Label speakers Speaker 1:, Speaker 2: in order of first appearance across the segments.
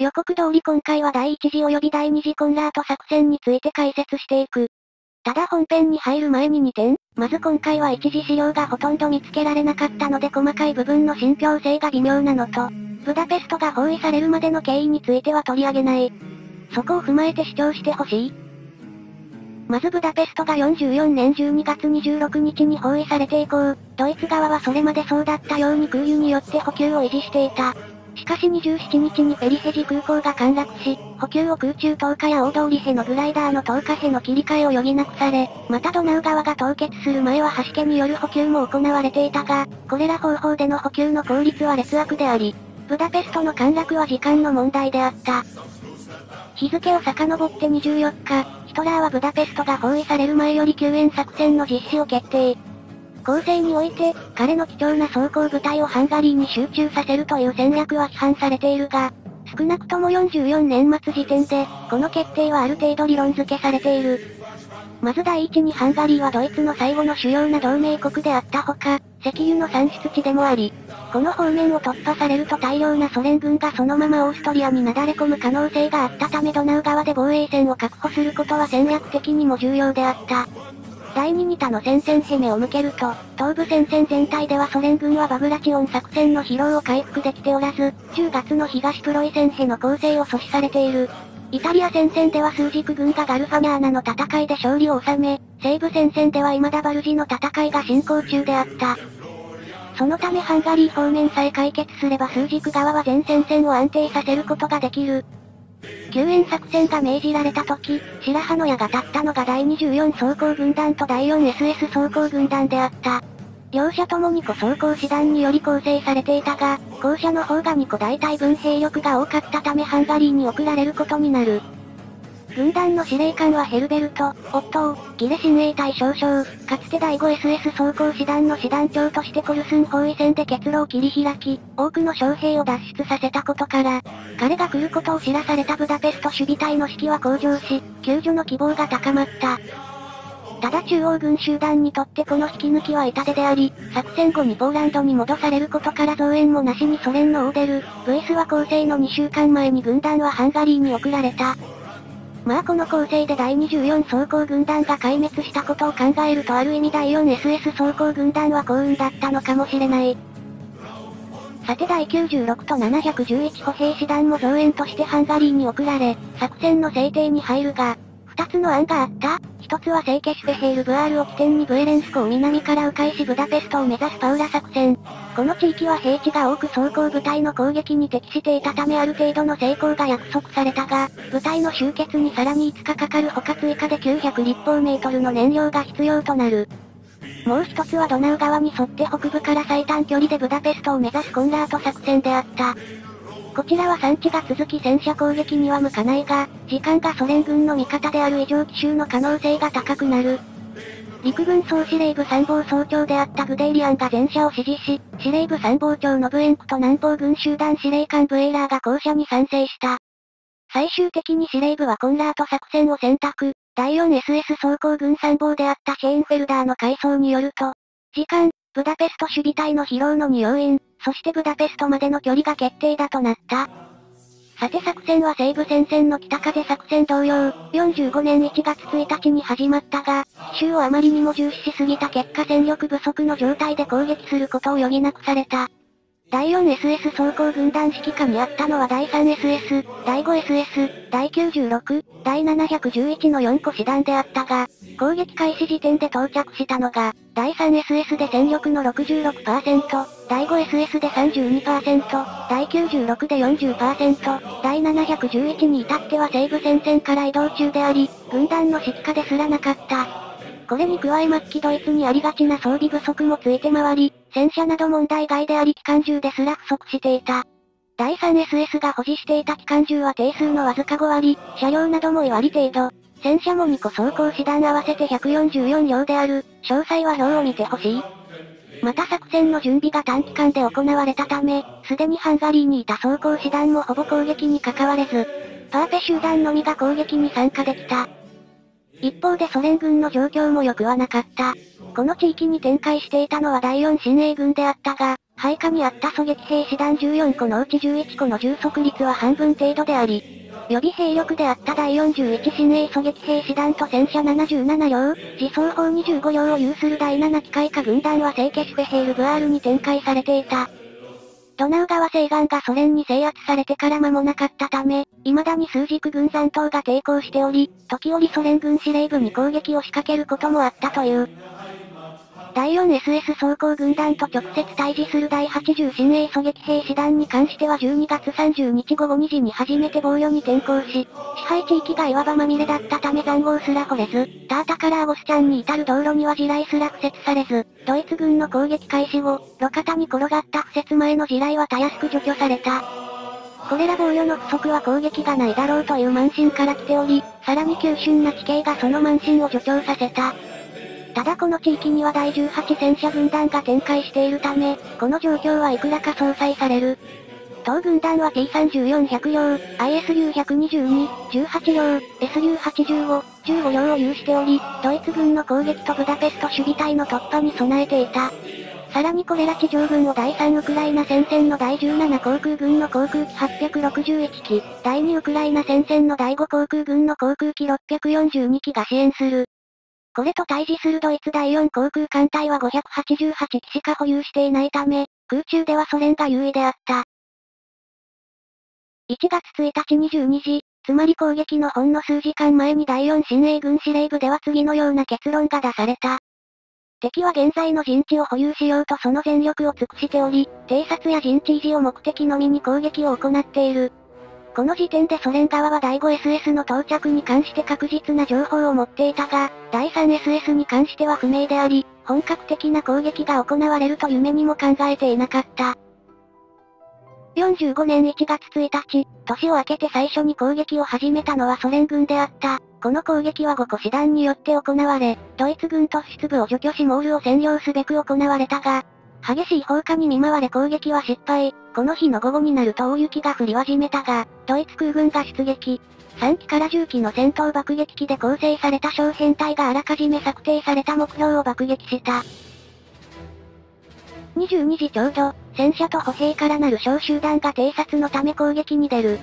Speaker 1: 予告通り今回は第1次及び第2次コンラート作戦について解説していく。ただ本編に入る前に2点、まず今回は一次資料がほとんど見つけられなかったので細かい部分の信憑性が微妙なのと、ブダペストが包囲されるまでの経緯については取り上げない。そこを踏まえて主張してほしい。まずブダペストが44年12月26日に包囲されて以降、ドイツ側はそれまでそうだったように空輸によって補給を維持していた。しかし27日にフェリヘジ空港が陥落し、補給を空中投下や大通りへのグライダーの投下への切り替えを余儀なくされ、またドナウ川が凍結する前は橋家による補給も行われていたが、これら方法での補給の効率は劣悪であり、ブダペストの陥落は時間の問題であった。日付を遡って24日、ヒトラーはブダペストが包囲される前より救援作戦の実施を決定。構成において、彼の貴重な装甲部隊をハンガリーに集中させるという戦略は批判されているが、少なくとも44年末時点で、この決定はある程度理論付けされている。まず第一にハンガリーはドイツの最後の主要な同盟国であったほか、石油の産出地でもあり、この方面を突破されると大量なソ連軍がそのままオーストリアになだれ込む可能性があったためドナウ川で防衛線を確保することは戦略的にも重要であった。第2に他の戦線へ目を向けると、東部戦線全体ではソ連軍はバグラチオン作戦の疲労を回復できておらず、10月の東プロイセンへの攻勢を阻止されている。イタリア戦線では数軸軍がガルファニャーナの戦いで勝利を収め、西部戦線では未だバルジの戦いが進行中であった。そのためハンガリー方面さえ解決すれば数軸側は全戦線を安定させることができる。救援作戦が命じられた時、白羽の矢が立ったのが第24装甲軍団と第 4SS 装甲軍団であった。両者ともに個装甲師団により構成されていたが、後者の方が2個大隊分兵力が多かったためハンガリーに送られることになる。軍団の司令官はヘルベルト、オットー、ギレ親衛隊少将、かつて第 5SS 装甲師団の師団長としてコルスン包囲戦で結露を切り開き、多くの将兵を脱出させたことから、彼が来ることを知らされたブダペスト守備隊の士気は向上し、救助の希望が高まった。ただ中央軍集団にとってこの引き抜きは痛手であり、作戦後にポーランドに戻されることから増援もなしにソ連のオーデル、ブイスは構成の2週間前に軍団はハンガリーに送られた。まあこの構成で第24装甲軍団が壊滅したことを考えるとある意味第 4SS 装甲軍団は幸運だったのかもしれない。さて第96と711歩兵師団も増援としてハンガリーに送られ、作戦の制定に入るが、二つの案があった。一つは聖ケシュフェヘールブアールを起点にブエレンスコを南から迂回しブダペストを目指すパウラ作戦。この地域は平地が多く装甲部隊の攻撃に適していたためある程度の成功が約束されたが、部隊の集結にさらに5日かかる他追加で900立方メートルの燃料が必要となる。もう一つはドナウ川に沿って北部から最短距離でブダペストを目指すコンラート作戦であった。こちらは産地が続き戦車攻撃には向かないが、時間がソ連軍の味方である異常奇襲の可能性が高くなる。陸軍総司令部参謀総長であったグデイリアンが前者を支持し、司令部参謀長ノブエンクと南方軍集団司令官ブエイラーが後者に賛成した。最終的に司令部はコンラート作戦を選択、第 4SS 装甲軍参謀であったシェーンフェルダーの回想によると、時間、ブダペスト守備隊の疲労の2要因、そしてブダペストまでの距離が決定だとなった。さて作戦は西部戦線の北風作戦同様、45年1月1日に始まったが、奇襲をあまりにも重視しすぎた結果戦力不足の状態で攻撃することを余儀なくされた。第 4SS 装甲軍団指揮下にあったのは第 3SS、第 5SS、第96、第711の4個師団であったが、攻撃開始時点で到着したのが、第 3SS で戦力の66%、第 5SS で32%、第96で40%、第711に至っては西部戦線から移動中であり、軍団の指揮下ですらなかった。これに加え末期ドイツにありがちな装備不足もついて回り、戦車など問題外であり機関銃ですら不足していた。第 3SS が保持していた機関銃は定数のわずか5割、車両なども2割程度。戦車も2個装甲師団合わせて144両である。詳細は表を見てほしい。また作戦の準備が短期間で行われたため、すでにハンガリーにいた装甲師団もほぼ攻撃に関われず、パーペ集団のみが攻撃に参加できた。一方でソ連軍の状況も良くはなかった。この地域に展開していたのは第4親衛軍であったが、配下にあった狙撃兵師団14個のうち11個の充足率は半分程度であり、予備兵力であった第41新鋭狙撃兵師団と戦車77両、自走砲25両を有する第7機械化軍団は聖ケシュフェヘールブアールに展開されていた。ドナウ川西岸がソ連に制圧されてから間もなかったため、未だに数軸軍残党が抵抗しており、時折ソ連軍司令部に攻撃を仕掛けることもあったという。第 4SS 装甲軍団と直接対峙する第80新鋭狙撃兵師団に関しては12月30日午後2時に初めて防御に転向し、支配地域が岩場まみれだったため残壕すら掘れず、タータからアゴスチャンに至る道路には地雷すら敷設されず、ドイツ軍の攻撃開始後、路肩に転がった敷設前の地雷はたやすく除去された。これら防御の不足は攻撃がないだろうという慢心から来ており、さらに急峻な地形がその慢心を助長させた。ただこの地域には第18戦車軍団が展開しているため、この状況はいくらか相殺される。当軍団は T34-100 両、ISU-122、18両、SU-85、15両を有しており、ドイツ軍の攻撃とブダペスト守備隊の突破に備えていた。さらにこれら地上軍を第3ウクライナ戦線の第17航空軍の航空機861機、第2ウクライナ戦線の第5航空軍の航空機642機が支援する。これと対峙するドイツ第4航空艦隊は588機しか保有していないため、空中ではソ連が優位であった。1月1日22時、つまり攻撃のほんの数時間前に第4新鋭軍司令部では次のような結論が出された。敵は現在の陣地を保有しようとその全力を尽くしており、偵察や陣地維持を目的のみに攻撃を行っている。この時点でソ連側は第 5SS の到着に関して確実な情報を持っていたが、第 3SS に関しては不明であり、本格的な攻撃が行われると夢にも考えていなかった。45年1月1日、年を明けて最初に攻撃を始めたのはソ連軍であった。この攻撃は5個師団によって行われ、ドイツ軍突出部を除去しモールを占領すべく行われたが、激しい放火に見舞われ攻撃は失敗。この日の午後になると大雪が降り始めたが、ドイツ空軍が出撃。3機から10機の戦闘爆撃機で構成された小編隊があらかじめ策定された目標を爆撃した。22時ちょうど、戦車と歩兵からなる小集団が偵察のため攻撃に出る。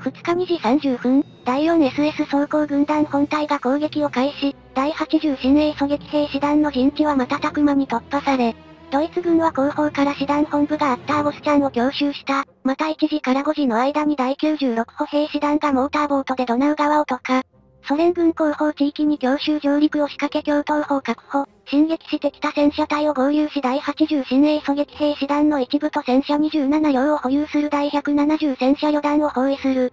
Speaker 1: 2日2時30分、第 4SS 装甲軍団本体が攻撃を開始、第80新鋭狙撃兵師団の陣地は瞬く間に突破され、ドイツ軍は後方から師団本部があったアゴスチャンを強襲した。また1時から5時の間に第96歩兵師団がモーターボートでドナウ川を渡河。ソ連軍後方地域に強襲上陸を仕掛け共闘砲確保、進撃してきた戦車隊を合流し第80新鋭狙撃兵師団の一部と戦車27両を保有する第170戦車旅団を包囲する。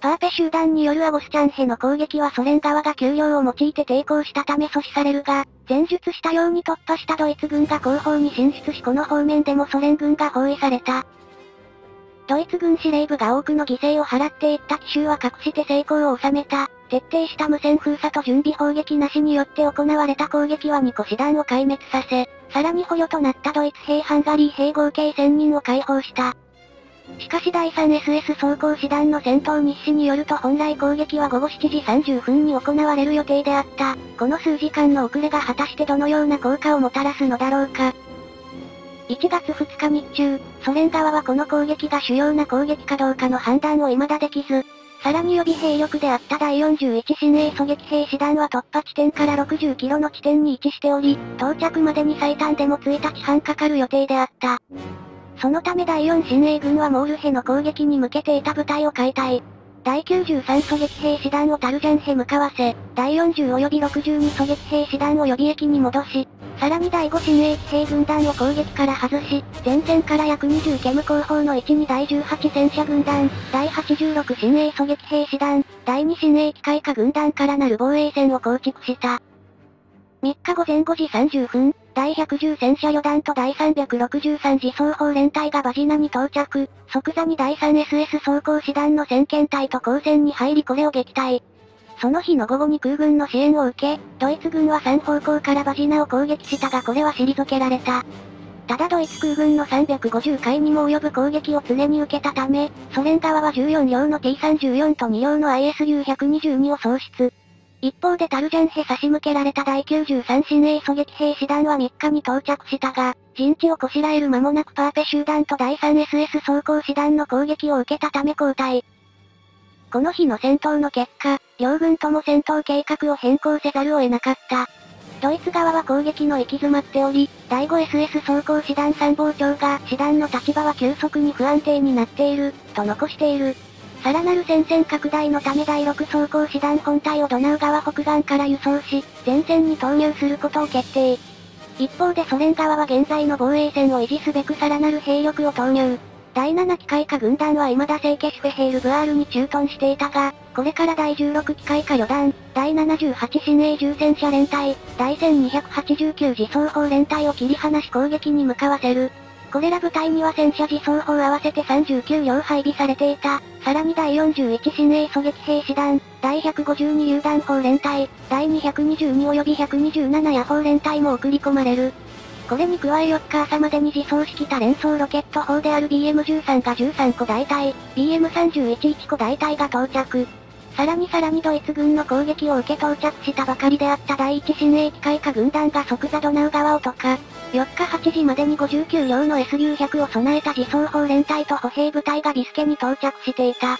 Speaker 1: パーペ集団によるアゴスチャンヘの攻撃はソ連側が給料を用いて抵抗したため阻止されるが、前述したように突破したドイツ軍が後方に進出しこの方面でもソ連軍が包囲された。ドイツ軍司令部が多くの犠牲を払っていった奇襲は隠して成功を収めた。徹底した無線封鎖と準備砲撃なしによって行われた攻撃は2個師団を壊滅させ、さらに捕虜となったドイツ兵ハンガリー兵合計1000人を解放した。しかし第 3SS 装甲師団の戦闘日誌によると本来攻撃は午後7時30分に行われる予定であった。この数時間の遅れが果たしてどのような効果をもたらすのだろうか。1月2日日中、ソ連側はこの攻撃が主要な攻撃かどうかの判断を未だできず、さらに予備兵力であった第41新鋭狙撃兵師団は突破地点から60キロの地点に位置しており、到着までに最短でも1日半かかる予定であった。そのため第4新鋭軍はモールヘの攻撃に向けていた部隊を解体。第93狙撃兵師団をタルジャンヘ向かわせ、第40及び62狙撃兵師団を予備役に戻し、さらに第5新鋭騎兵軍団を攻撃から外し、前線から約20ケム後方の位置に第18戦車軍団、第86新鋭狙撃兵師団、第2新鋭機械化軍団からなる防衛線を構築した。3日午前5時30分、第110戦車旅団と第363自走砲連隊がバジナに到着、即座に第 3SS 装甲師団の先遣隊と交戦に入りこれを撃退。その日の午後に空軍の支援を受け、ドイツ軍は3方向からバジナを攻撃したがこれは退けられた。ただドイツ空軍の350回にも及ぶ攻撃を常に受けたため、ソ連側は14両の T34 と2両の ISU-122 を喪失。一方でタルジャンヘ差し向けられた第93新鋭狙撃兵師団は3日に到着したが、陣地をこしらえる間もなくパーペ集団と第 3SS 装甲師団の攻撃を受けたため交代。この日の戦闘の結果、両軍とも戦闘計画を変更せざるを得なかった。ドイツ側は攻撃の行き詰まっており、第 5SS 装甲師団参謀長が師団の立場は急速に不安定になっている、と残している。さらなる戦線拡大のため第6装甲師団本体をドナウ川北岸から輸送し、前線に投入することを決定。一方でソ連側は現在の防衛線を維持すべくさらなる兵力を投入。第7機械化軍団は未だ聖ケシュフェヘールブアールに駐屯していたが、これから第16機械化旅団、第78新鋭重戦車連隊、第1289自走砲連隊を切り離し攻撃に向かわせる。これら部隊には戦車自走砲合わせて39両配備されていた。さらに第41新鋭狙撃兵士団、第152榴弾砲連隊、第222及び127野砲連隊も送り込まれる。これに加え4日朝までに自走式多連装ロケット砲である BM13 が13個大隊、BM311 個大隊が到着。さらにさらにドイツ軍の攻撃を受け到着したばかりであった第一新鋭機械化軍団が即座ドナウ川をとか、4日8時までに59両の SU100 を備えた自走砲連隊と歩兵部隊がビスケに到着していた。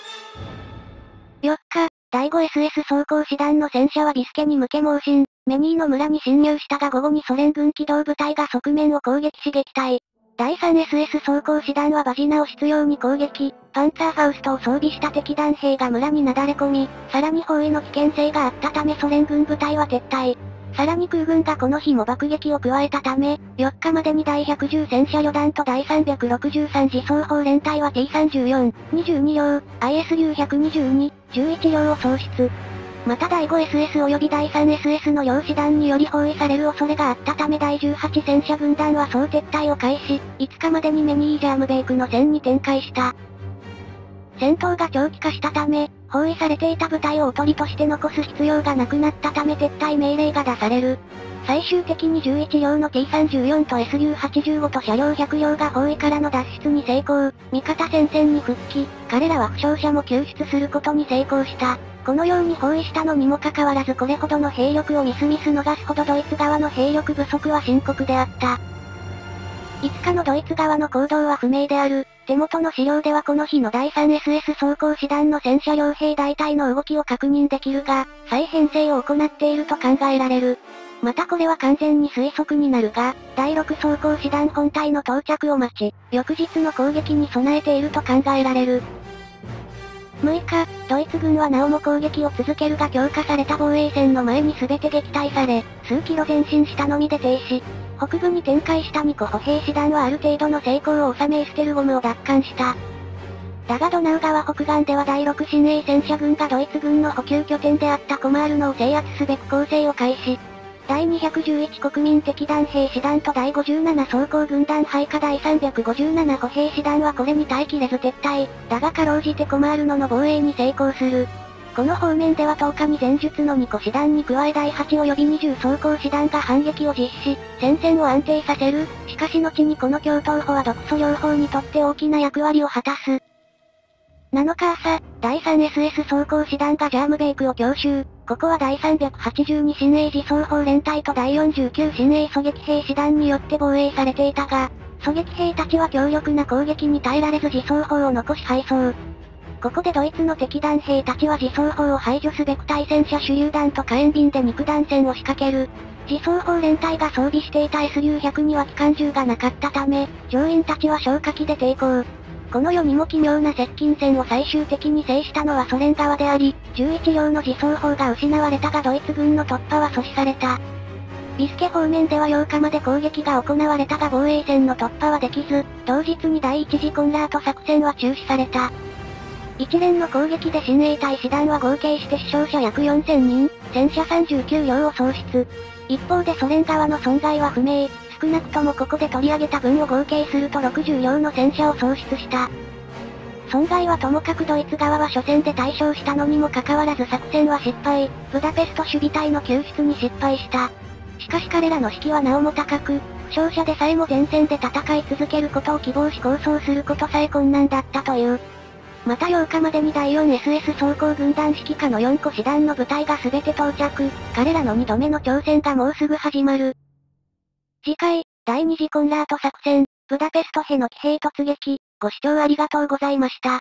Speaker 1: 4日、第 5SS 装甲師団の戦車はビスケに向け猛進、メニーの村に侵入したが午後にソ連軍機動部隊が側面を攻撃し撃退。第 3SS 装甲師団はバジナを執拗に攻撃、パンツァーファウストを装備した敵団兵が村になだれ込み、さらに包囲の危険性があったためソ連軍部隊は撤退。さらに空軍がこの日も爆撃を加えたため、4日までに第110戦車旅団と第363自走砲連隊は T34、22両、ISU122、11両を喪失。また第 5SS 及び第 3SS の両師団により包囲される恐れがあったため第18戦車軍団は総撤退を開始、5日までにメニージャームベイクの戦に展開した。戦闘が長期化したため、包囲されていた部隊をおとりとして残す必要がなくなったため撤退命令が出される。最終的に11両の T34 と SU85 と車両100両が包囲からの脱出に成功。味方戦線に復帰。彼らは負傷者も救出することに成功した。このように包囲したのにもかかわらずこれほどの兵力をみすみす逃すほどドイツ側の兵力不足は深刻であった。5日のドイツ側の行動は不明である。手元の資料ではこの日の第 3SS 装甲師団の戦車両兵大隊の動きを確認できるが、再編成を行っていると考えられる。またこれは完全に推測になるが、第6装甲師団本体の到着を待ち、翌日の攻撃に備えていると考えられる。6日、ドイツ軍はなおも攻撃を続けるが強化された防衛線の前に全て撃退され、数キロ前進したのみで停止。北部に展開した2個歩兵師団はある程度の成功を収めエステルゴムを奪還した。だがドナウ川北岸では第6新鋭戦車軍がドイツ軍の補給拠点であったコマールノを制圧すべく攻勢を開始。第211国民敵団兵師団と第57装甲軍団配下第357歩兵師団はこれに耐えきれず撤退。だがかろうじてコマールノの防衛に成功する。この方面では10日に前述の2個師団に加え第8及び20装甲師団が反撃を実施、戦線を安定させる。しかし後にこの共闘法は独ソ両方にとって大きな役割を果たす。7日朝、第 3SS 装甲師団がジャームベイクを強襲。ここは第382新鋭自走砲連隊と第49新鋭狙撃兵師団によって防衛されていたが、狙撃兵たちは強力な攻撃に耐えられず自走砲を残し敗走。ここでドイツの敵団兵たちは自走砲を排除すべく対戦車手榴弾と火炎瓶で肉弾戦を仕掛ける。自走砲連隊が装備していた SU100 には機関銃がなかったため、乗員たちは消火器で抵抗。この世にも奇妙な接近戦を最終的に制したのはソ連側であり、11両の自走砲が失われたがドイツ軍の突破は阻止された。ビスケ方面では8日まで攻撃が行われたが防衛線の突破はできず、同日に第一次コンラート作戦は中止された。一連の攻撃で親衛隊師団は合計して死傷者約4000人、戦車39両を喪失。一方でソ連側の損害は不明、少なくともここで取り上げた分を合計すると60両の戦車を喪失した。損害はともかくドイツ側は初戦で対象したのにもかかわらず作戦は失敗、ブダペスト守備隊の救出に失敗した。しかし彼らの士気はなおも高く、負傷者でさえも前線で戦い続けることを希望し構想することさえ困難だったという。また8日までに第 4SS 装甲軍団指揮下の4個師団の部隊が全て到着。彼らの2度目の挑戦がもうすぐ始まる。次回、第二次コンラート作戦、ブダペストへの騎兵突撃、ご視聴ありがとうございました。